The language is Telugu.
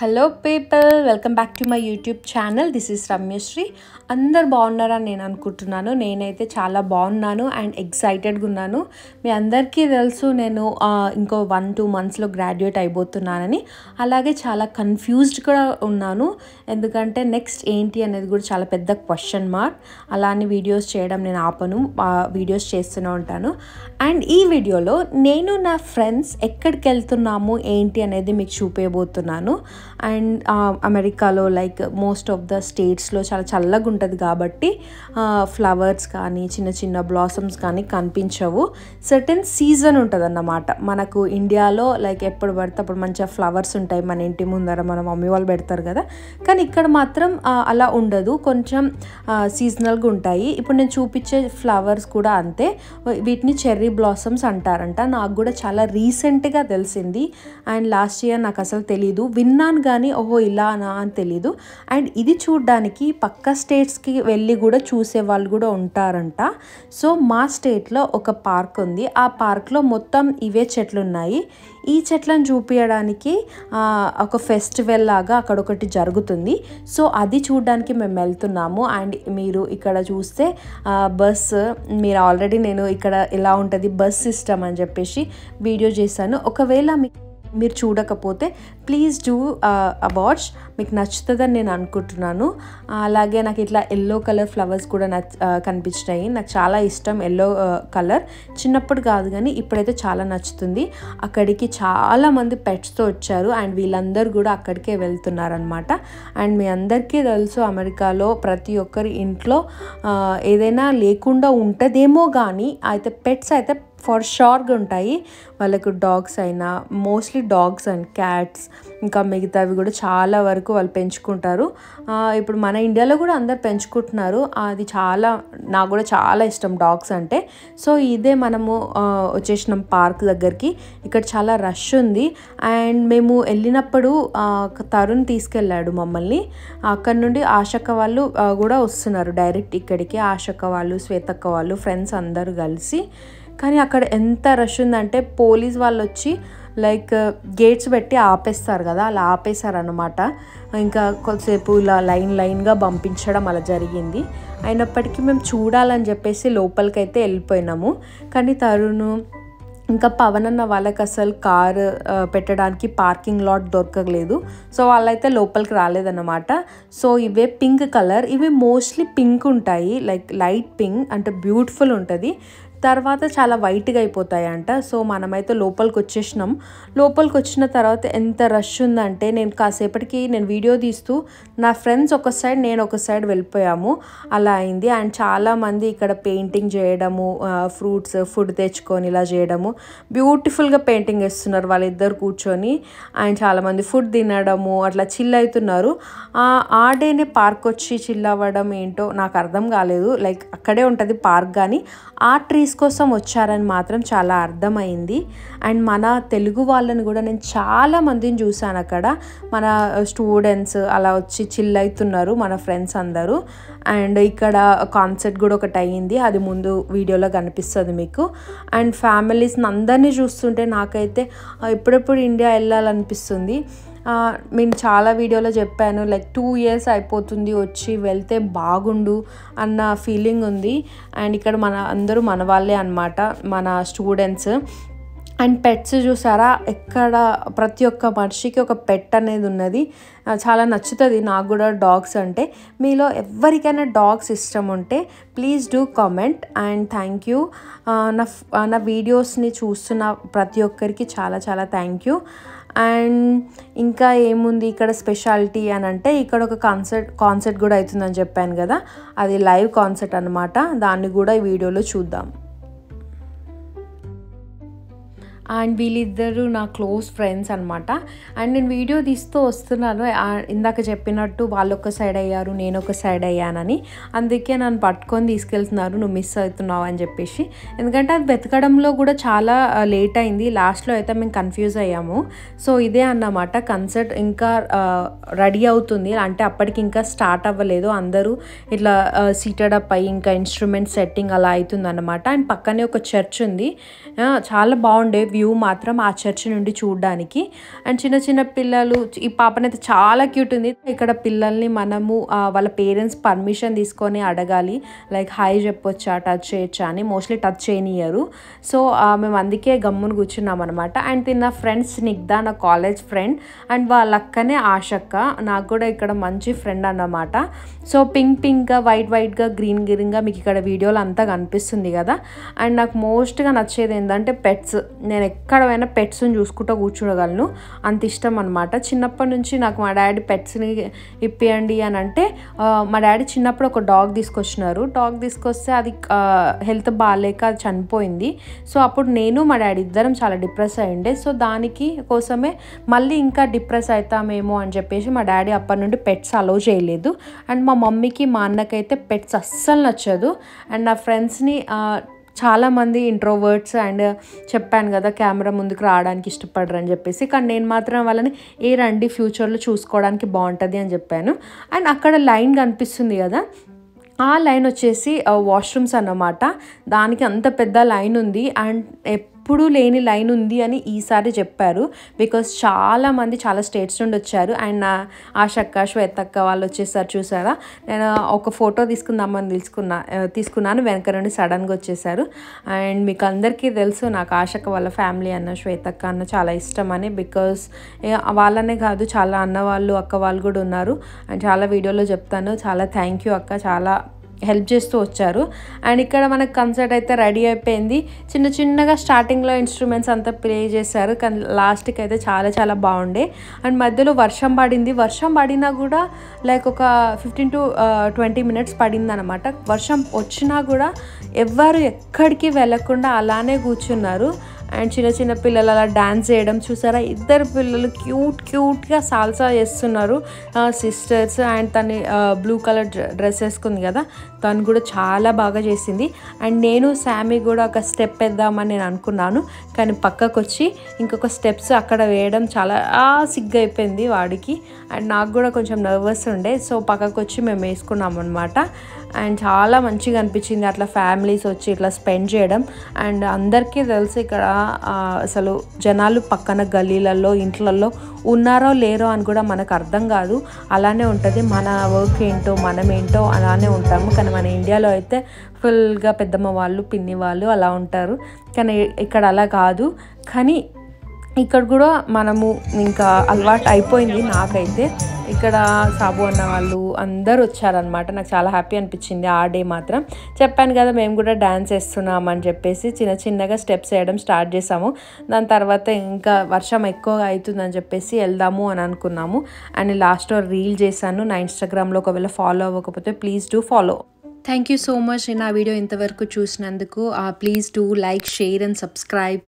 Hello people welcome back to my YouTube channel this is Ramyasri అందరు బాగున్నారని నేను అనుకుంటున్నాను. నేనైతే చాలా బాగున్నాను అండ్ ఎక్సైటెడ్గా ఉన్నాను. మీ అందరికీ తెలుసు నేను ఇంకో వన్ టూ మంత్స్లో గ్రాడ్యుయేట్ అయిపోతున్నానని. అలాగే చాలా కన్ఫ్యూజ్డ్ కూడా ఉన్నాను. ఎందుకంటే నెక్స్ట్ ఏంటి అనేది కూడా చాలా పెద్ద క్వశ్చన్ మార్క్ అలానే వీడియోస్ చేయడం నేను ఆపను. వీడియోస్ చేస్తూనే ఉంటాను. అండ్ ఈ వీడియోలో నేను నా ఫ్రెండ్స్ ఎక్కడికి వెళ్తున్నాము ఏంటి అనేది మీకు చూపేయబోతున్నాను. అండ్ అమెరికాలో లైక్ మోస్ట్ ఆఫ్ ద స్టేట్స్లో చాలా చల్లగా ఉంటుంది కాబట్టి ఫ్లవర్స్ కానీ చిన్న చిన్న బ్లాసమ్స్ కానీ కనిపించవు. సర్టెన్ సీజన్ ఉంటుంది అన్నమాట మనకు ఇండియాలో లైక్ ఎప్పుడు పడితే అప్పుడు మంచిగా ఫ్లవర్స్ ఉంటాయి. మన ఇంటి ముందర మన మమ్మీ వాళ్ళు పెడతారు కదా. కానీ ఇక్కడ మాత్రం అలా ఉండదు. కొంచెం సీజనల్గా ఉంటాయి. ఇప్పుడు నేను చూపించే ఫ్లవర్స్ కూడా అంతే. వీటిని చెర్రీ బ్లాసమ్స్ అంటారంట. నాకు కూడా చాలా రీసెంట్గా తెలిసింది. అండ్ లాస్ట్ ఇయర్ నాకు అసలు తెలీదు. విన్నాను కానీ ఓహో ఇలానా అని తెలీదు. అండ్ ఇది చూడడానికి పక్క స్టేట్స్కి వెళ్ళి కూడా చూసే వాళ్ళు కూడా ఉంటారంట. సో మా స్టేట్లో ఒక పార్క్ ఉంది. ఆ పార్క్లో మొత్తం ఇవే చెట్లు ఉన్నాయి ఈ చెట్లను చూపించడానికి ఒక ఫెస్టివల్ లాగా అక్కడ ఒకటి జరుగుతుంది. సో అది చూడడానికి మేము వెళ్తున్నాము. అండ్ మీరు ఇక్కడ చూస్తే బస్ మీరు ఆల్రెడీ నేను ఇక్కడ ఎలా ఉంటుంది బస్ సిస్టమ్ అని చెప్పేసి వీడియో చేశాను. ఒకవేళ మీకు మీరు చూడకపోతే ప్లీజ్ డూ వాచ్ మీకు నచ్చుతుందని నేను అనుకుంటున్నాను. అలాగే నాకు ఇట్లా ఎల్లో కలర్ ఫ్లవర్స్ కూడా నచ్ uh, కనిపించినాయి. నాకు చాలా ఇష్టం ఎల్లో కలర్ uh, చిన్నప్పుడు కాదు కానీ ఇప్పుడైతే చాలా నచ్చుతుంది. అక్కడికి చాలామంది పెట్స్తో వచ్చారు. అండ్ వీళ్ళందరూ కూడా అక్కడికే వెళ్తున్నారనమాట అండ్ మీ అందరికీ తెలుసు అమెరికాలో ప్రతి ఒక్కరి ఇంట్లో uh, ఏదైనా లేకుండా ఉంటుందేమో కానీ అయితే పెట్స్ అయితే ఫర్ షోర్గా ఉంటాయి. వాళ్ళకు డాగ్స్ అయినా మోస్ట్లీ డాగ్స్ అండ్ క్యాట్స్ ఇంకా మిగతావి కూడా చాలా వరకు వాళ్ళు పెంచుకుంటారు. ఇప్పుడు మన ఇండియాలో కూడా అందరు పెంచుకుంటున్నారు. అది చాలా నాకు కూడా చాలా ఇష్టం డాగ్స్ అంటే. సో ఇదే మనము వచ్చేసినాం పార్క్ దగ్గరికి. ఇక్కడ చాలా రష్ ఉంది. అండ్ మేము వెళ్ళినప్పుడు తరుణ్ తీసుకెళ్ళాడు మమ్మల్ని. అక్కడ నుండి ఆశక్క వాళ్ళు కూడా వస్తున్నారు డైరెక్ట్ ఇక్కడికి. ఆశక్క వాళ్ళు శ్వేతక్క వాళ్ళు ఫ్రెండ్స్ అందరూ కలిసి. కానీ అక్కడ ఎంత రష్ ఉందంటే పోలీస్ వాళ్ళు వచ్చి లైక్ గేట్స్ పెట్టి ఆపేస్తారు కదా అలా ఆపేశారనమాట ఇంకా కొద్దిసేపు ఇలా లైన్ లైన్గా పంపించడం అలా జరిగింది. అయినప్పటికీ మేము చూడాలని చెప్పేసి లోపలికైతే వెళ్ళిపోయినాము. కానీ తరుణ్ ఇంకా పవన్ అన్న వాళ్ళకి అసలు కార్ పెట్టడానికి పార్కింగ్ లాట్ దొరకలేదు. సో వాళ్ళైతే లోపలికి రాలేదన్నమాట. సో ఇవే పింక్ కలర్ ఇవి మోస్ట్లీ పింక్ ఉంటాయి. లైక్ లైట్ పింక్ అంటే బ్యూటిఫుల్ ఉంటుంది. తర్వాత చాలా వైట్గా అయిపోతాయంట. సో మనమైతే లోపలికి వచ్చేసినాం. లోపలికి వచ్చిన తర్వాత ఎంత రష్ ఉందంటే నేను కాసేపటికి నేను వీడియో తీస్తూ నా ఫ్రెండ్స్ ఒక సైడ్ నేను ఒక సైడ్ వెళ్ళిపోయాము. అలా అయింది. అండ్ చాలామంది ఇక్కడ పెయింటింగ్ చేయడము ఫ్రూట్స్ ఫుడ్ తెచ్చుకొని ఇలా చేయడము. బ్యూటిఫుల్గా పెయింటింగ్ వేస్తున్నారు వాళ్ళిద్దరు కూర్చొని. అండ్ చాలామంది ఫుడ్ తినడము అట్లా చిల్ అవుతున్నారు. ఆ డేనే పార్క్ వచ్చి చిల్ అవ్వడం ఏంటో నాకు అర్థం కాలేదు. లైక్ అక్కడే ఉంటుంది పార్క్ కానీ ఆ ట్రీస్ కోసం వచ్చారని మాత్రం చాలా అర్థమైంది. అండ్ మన తెలుగు వాళ్ళని కూడా నేను చాలా మందిని చూశాను అక్కడ. మన స్టూడెంట్స్ అలా వచ్చి చిల్ అవుతున్నారు మన ఫ్రెండ్స్ అందరూ. అండ్ ఇక్కడ కాన్సర్ట్ కూడా ఒకటి అయ్యింది. అది ముందు వీడియోలో కనిపిస్తుంది మీకు. అండ్ ఫ్యామిలీస్ని అందరినీ చూస్తుంటే నాకైతే ఎప్పుడెప్పుడు ఇండియా వెళ్ళాలనిపిస్తుంది. నేను చాలా వీడియోలో చెప్పాను లైక్ టూ ఇయర్స్ అయిపోతుంది వచ్చి వెళ్తే బాగుండు అన్న ఫీలింగ్ ఉంది. అండ్ ఇక్కడ మన అందరూ మన వాళ్ళే అనమాట మన స్టూడెంట్స్ అండ్ పెట్స్ చూసారా ఎక్కడ ప్రతి ఒక్క మనిషికి ఒక పెట్ అనేది ఉన్నది. చాలా నచ్చుతుంది నాకు కూడా డాగ్స్ అంటే. మీలో ఎవరికైనా డాగ్స్ ఇష్టం ఉంటే please do comment and thank you నా నా వీడియోస్ని చూస్తున్న ప్రతి ఒక్కరికి చాలా చాలా థ్యాంక్ యూ అండ్ ఇంకా ఏముంది ఇక్కడ స్పెషాలిటీ అని అంటే ఇక్కడ ఒక కాన్సర్ట్ కాన్సర్ట్ కూడా అవుతుందని చెప్పాను కదా. అది లైవ్ కాన్సర్ట్ అనమాట దాన్ని కూడా ఈ వీడియోలో చూద్దాం. అండ్ వీళ్ళిద్దరు నా క్లోజ్ ఫ్రెండ్స్ అనమాట అండ్ నేను వీడియో తీస్తూ వస్తున్నాను. ఇందాక చెప్పినట్టు వాళ్ళు ఒక సైడ్ అయ్యారు నేను ఒక సైడ్ అయ్యానని. అందుకే నన్ను పట్టుకొని తీసుకెళ్తున్నారు నువ్వు మిస్ అవుతున్నావు అని చెప్పేసి. ఎందుకంటే అది వెతకడంలో కూడా చాలా లేట్ అయింది. లాస్ట్లో అయితే మేము కన్ఫ్యూజ్ అయ్యాము. సో ఇదే అన్నమాట కన్సర్ట్ ఇంకా రెడీ అవుతుంది. అంటే అప్పటికి ఇంకా స్టార్ట్ అవ్వలేదు. అందరూ ఇట్లా సీటెడ్ అప్ అయ్యి ఇంకా ఇన్స్ట్రుమెంట్ సెట్టింగ్ అలా అవుతుంది అనమాట అండ్ పక్కనే ఒక చర్చ్ ఉంది. చాలా బాగుండే వ్యూ వ్యూ మాత్రం ఆ చర్చ్ నుండి చూడడానికి. అండ్ చిన్న చిన్న పిల్లలు ఈ పాపనైతే చాలా క్యూట్ ఉంది. ఇక్కడ పిల్లల్ని మనము వాళ్ళ పేరెంట్స్ పర్మిషన్ తీసుకొని అడగాలి. లైక్ హాయ్ చెప్పొచ్చా టచ్ చేయొచ్చా అని మోస్ట్లీ టచ్ చేయనియరు. సో మేము అందుకే గమ్మున కూర్చున్నాం అనమాట అండ్ తిన్న ఫ్రెండ్స్ స్నిగ్ధ నా కాలేజ్ ఫ్రెండ్. అండ్ వాళ్ళ అక్కనే ఆశక్క నాకు కూడా ఇక్కడ మంచి ఫ్రెండ్ అన్నమాట. సో పింక్ పింక్గా వైట్ వైట్గా గ్రీన్ గ్రీన్గా మీకు ఇక్కడ వీడియోలో అంతా కనిపిస్తుంది కదా. అండ్ నాకు మోస్ట్గా నచ్చేది ఏంటంటే పెట్స్. నేను ఎక్కడ పోయినా పెట్స్ని చూసుకుంటూ కూర్చోగలను అంత ఇష్టం అనమాట చిన్నప్పటి నుంచి నాకు మా డాడీ పెట్స్ని ఇప్పియండి అని అంటే మా డాడీ చిన్నప్పుడు ఒక డాగ్ తీసుకొచ్చినారు. డాగ్ తీసుకొస్తే అది హెల్త్ బాగాలేక అది చనిపోయింది. సో అప్పుడు నేను మా డాడీ ఇద్దరం చాలా డిప్రెస్ అయ్యిండే. సో దానికి కోసమే మళ్ళీ ఇంకా డిప్రెస్ అవుతామేమో అని చెప్పేసి మా డాడీ అప్పటి నుండి పెట్స్ అలౌ చేయలేదు. అండ్ మా మమ్మీకి మా అన్నకైతే పెట్స్ అస్సలు నచ్చదు. అండ్ నా ఫ్రెండ్స్ని చాలామంది ఇంట్రోవర్ట్స్ అండ్ uh, చెప్పాను కదా కెమెరా ముందుకు రావడానికి ఇష్టపడరు అని చెప్పేసి. కానీ నేను మాత్రం వాళ్ళని ఏ రండి ఫ్యూచర్లో చూసుకోవడానికి బాగుంటుంది అని చెప్పాను. అండ్ అక్కడ లైన్ కనిపిస్తుంది కదా ఆ లైన్ వచ్చేసి uh, వాష్రూమ్స్ అన్నమాట. దానికి అంత పెద్ద లైన్ ఉంది. అండ్ ఎప్పుడూ లేని లైన్ ఉంది అని ఈసారి చెప్పారు. బికాస్ చాలా మంది చాలా స్టేట్స్ నుండి వచ్చారు. అండ్ నా ఆశక్క శ్వేతక్క వాళ్ళు వచ్చేసారు చూసారా? నేను ఒక ఫోటో తీసుకుందామని తీసుకున్నా తీసుకున్నాను. వెనక నుండి సడన్గా వచ్చేసారు. అండ్ మీకు అందరికీ తెలుసు నాకు ఆశక్క వాళ్ళ ఫ్యామిలీ అన్న శ్వేతక్క అన్న చాలా ఇష్టం అని. బికాస్ వాళ్ళనే కాదు చాలా అన్న వాళ్ళు అక్క వాళ్ళు కూడా ఉన్నారు. అండ్ చాలా వీడియోలో చెప్తాను. చాలా థ్యాంక్ యూ అక్క. చాలా హెల్ప్ చేస్తూ వచ్చారు. అండ్ ఇక్కడ మనకు కన్సర్ట్ అయితే రెడీ అయిపోయింది. చిన్న చిన్నగా స్టార్టింగ్లో ఇన్స్ట్రుమెంట్స్ అంతా ప్లే చేశారు. కానీ లాస్ట్కి అయితే చాలా చాలా బాగుండే. అండ్ మధ్యలో వర్షం పడింది. వర్షం పడినా కూడా లైక్ ఒక ఫిఫ్టీన్ టు ట్వంటీ మినిట్స్ పడింది అనమాట వర్షం వచ్చినా కూడా ఎవ్వరు ఎక్కడికి వెళ్ళకుండా అలానే కూర్చున్నారు. అండ్ చిన్న చిన్న పిల్లలు అలా డ్యాన్స్ చేయడం చూసారా? ఇద్దరు పిల్లలు క్యూట్ క్యూట్గా సాల్సా చేస్తున్నారు. సిస్టర్స్ అండ్ తను బ్లూ కలర్ డ్రెస్ వేసుకుంది కదా. తను కూడా చాలా బాగా చేసింది. అండ్ నేను శామీ కూడా ఒక స్టెప్ వేద్దామని నేను అనుకున్నాను. కానీ పక్కకు వచ్చి ఇంకొక స్టెప్స్ అక్కడ వేయడం చాలా ఆ, సిగ్గు అయిపోయింది వాడికి. అండ్ నాకు కూడా కొంచెం నర్వస్ ఉండే. సో పక్కకు వచ్చి మేము వేసుకున్నాం అనమాట అండ్ చాలా మంచిగా అనిపించింది అట్లా ఫ్యామిలీస్ వచ్చి ఇట్లా స్పెండ్ చేయడం. అండ్ అందరికీ తెలుసు ఇక్కడ అసలు జనాలు పక్కన గల్లీలలో ఇంట్లలో ఉన్నారో లేరో అని కూడా మనకు అర్థం కాదు. అలానే ఉంటుంది. మన వర్క్ ఏంటో మనం ఏంటో అలానే ఉంటాము. కానీ మన ఇండియాలో అయితే ఫుల్గా పెద్దమ్మ వాళ్ళు పిన్ని వాళ్ళు అలా ఉంటారు. కానీ ఇక్కడ అలా కాదు. కానీ ఇక్కడ కూడా మనము ఇంకా అలవాటు అయిపోయింది నాకైతే. ఇక్కడ సాబు అన్న వాళ్ళు అందరూ వచ్చారనమాట నాకు చాలా హ్యాపీ అనిపించింది ఆ డే మాత్రం. చెప్పాను కదా మేము కూడా డ్యాన్స్ వేస్తున్నాం అని చెప్పేసి చిన్న చిన్నగా స్టెప్స్ వేయడం స్టార్ట్ చేసాము. దాని తర్వాత ఇంకా వర్షం ఎక్కువగా అవుతుందని చెప్పేసి వెళ్దాము అని అనుకున్నాము. అండ్ లాస్ట్ రీల్ చేశాను నా ఇన్స్టాగ్రామ్లో. ఒకవేళ ఫాలో అవ్వకపోతే please do follow. Thank you so much నేను ఆ వీడియో ఇంతవరకు చూసినందుకు please do like share and subscribe